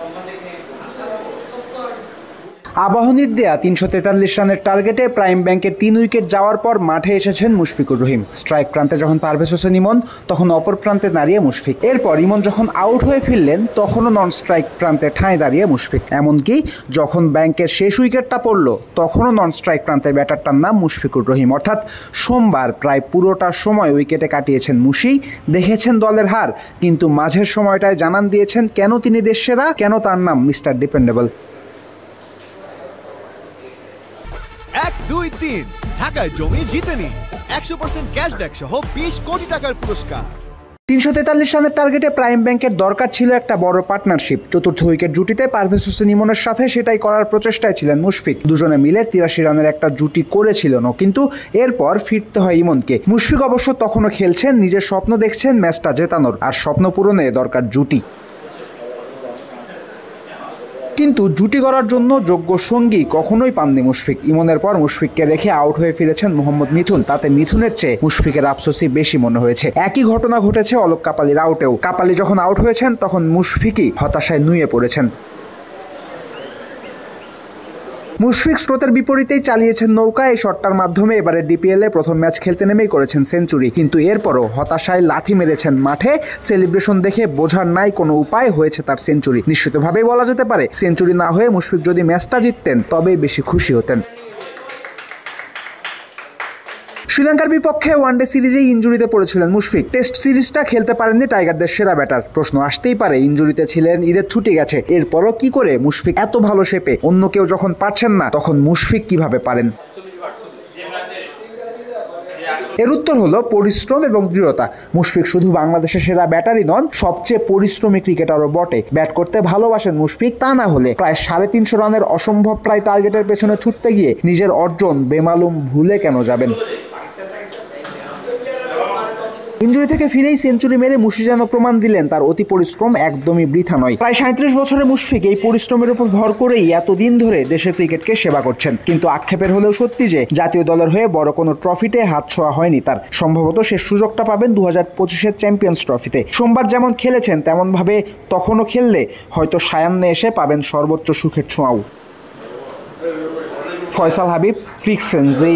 pongan de ejemplo. আবাহনীর দেয়া তিনশো তেতাল্লিশ রানের টার্গেটে প্রাইম ব্যাংকের তিন উইকেট যাওয়ার পর মাঠে এসেছেন মুশফিকুর রহিম। স্ট্রাইক প্রান্তে যখন পারভেজ হোসেন ইমন, তখন অপর প্রান্তে দাঁড়িয়ে মুশফিক। এরপর ইমন যখন আউট হয়ে ফিরলেন, তখনও নন স্ট্রাইক প্রান্তে ঠাঁই দাঁড়িয়ে মুশফিক। এমনকি যখন ব্যাংকের শেষ উইকেটটা পড়ল, তখনও নন স্ট্রাইক প্রান্তে ব্যাটারটার নাম মুশফিকুর রহিম। অর্থাৎ সোমবার প্রায় পুরোটা সময় উইকেটে কাটিয়েছেন মুশি, দেখেছেন দলের হার, কিন্তু মাঝের সময়টায় জানান দিয়েছেন কেন তিনি দেশ সেরা, কেন তার নাম মিস্টার ডিপেন্ডেবল। দুই তিন ঢাকায় জমি জিতে নিন। একশো পার্সেন্ট ক্যাশব্যাক সহ বিশ কোটি টাকার পুরস্কার। তিনশো তেতাল্লিশ রানের টার্গেটে প্রাইম ব্যাংকের দরকার ছিল একটা বড় পার্টনারশিপ চতুর্থ উইকেট জুটিতে পারভেজ হোসেন ইমনের সাথে সেটাই করার প্রচেষ্টায় ছিলেন মুশফিক। দুজনে মিলে তিরাশি রানের একটা জুটি করেছিলেন কিন্তু এরপর ফিরতে হয় ইমনকে। মুশফিক অবশ্য তখনও খেলছেন, নিজের স্বপ্ন দেখছেন ম্যাচটা জেতানোর। আর স্বপ্ন পূরণে দরকার জুটি। কিন্তু জুটি করার জন্য যোগ্য সঙ্গী কখনোই পাননি মুশফিক। ইমনের পর মুশফিককে রেখে আউট হয়ে ফিরেছেন মোহাম্মদ মিথুন। তাতে মিথুনের চেয়ে মুশফিকের আফসোসই বেশি মনে হয়েছে। একই ঘটনা ঘটেছে অলোক কাপালির আউটেও। কাপালি যখন আউট হয়েছেন, তখন মুশফিকই হতাশায় নুয়ে পড়েছেন। মুশফিক স্রোতের বিপরীতেই চালিয়েছেন নৌকা। এই শটটার মাধ্যমে এবারে ডিপিএল প্রথম ম্যাচ খেলতে নেমেই করেছেন সেঞ্চুরি। কিন্তু এরপরও হতাশায় লাথি মেরেছেন মাঠে। সেলিব্রেশন দেখে বোঝার নাই কোনো উপায় হয়েছে তার সেঞ্চুরি। নিশ্চিতভাবেই বলা যেতে পারে, সেঞ্চুরি না হয়ে মুশফিক যদি ম্যাচটা জিততেন, তবেই বেশি খুশি হতেন। শ্রীলঙ্কার বিপক্ষে ওয়ানডে সিরিজেই ইঞ্জুরিতে পড়েছিলেন মুশফিক। টেস্ট সিরিজটা খেলতে পারেননি টাইগারদের সেরা ব্যাটার। প্রশ্ন আসতেই পারে, ইঞ্জুরিতে ছিলেন ঈদের ছুটি গেছে। এরপরও কি করে মুশফিক এত ভালো শেপে? অন্য কেউ যখন পারছেন না, তখন মুশফিক কীভাবে পারেন? এর উত্তর হলো পরিশ্রম এবং দৃঢ়তা। মুশফিক শুধু বাংলাদেশের সেরা ব্যাটারই নন, সবচেয়ে পরিশ্রমী ক্রিকেটারও বটে। ব্যাট করতে ভালোবাসেন মুশফিক, তা না হলে প্রায় সাড়ে তিনশো রানের অসম্ভব প্রায় টার্গেটের পেছনে ছুটতে গিয়ে নিজের অর্জন বেমালুম ভুলে কেন যাবেন? ইঞ্জুরি থেকে ফিরেই সেঞ্চুরি মেরে মুশি যেন প্রমাণ দিলেন, তার অতি পরিশ্রম একদমই বৃথা নয়। প্রায় সাঁত্রিশ বছরের মুশফিক এই পরিশ্রমের উপর ভর করেই এতদিন ধরে দেশের ক্রিকেটকে সেবা করছেন। কিন্তু আক্ষেপের হলেও সত্যি যে, জাতীয় দলের হয়ে বড় কোনো ট্রফিতে হাত ছোঁয়া হয়নি তার। সম্ভবত সে সুযোগটা পাবেন দু হাজার পঁচিশের চ্যাম্পিয়ন্স ট্রফিতে। সোমবার যেমন খেলেছেন, তেমনভাবে তখনও খেললে হয়তো সায়ান্নে এসে পাবেন সর্বোচ্চ সুখের ছোঁয়াও। ফয়সাল হাবিব, ক্রিক ফ্রেন্সি